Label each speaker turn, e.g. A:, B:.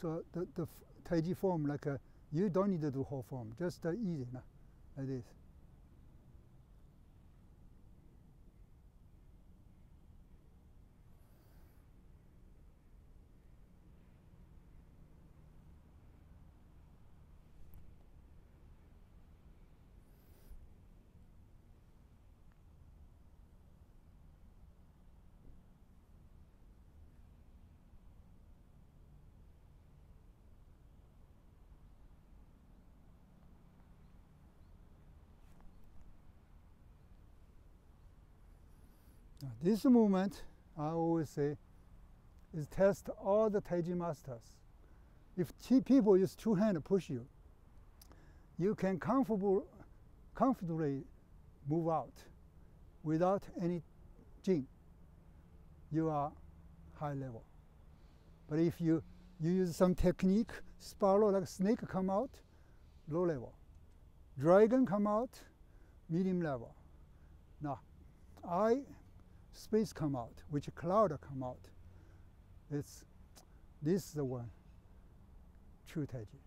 A: so the, the Taiji form, like uh, you don't need to do whole form, just uh, easy, like this. This movement, I always say, is test all the Taiji masters. If people use two hands push you, you can comfortable, comfortably move out without any jing. You are high level. But if you, you use some technique, spiral like snake come out, low level. Dragon come out, medium level. Now, I space come out, which cloud come out. It's this is the one, true Taiji.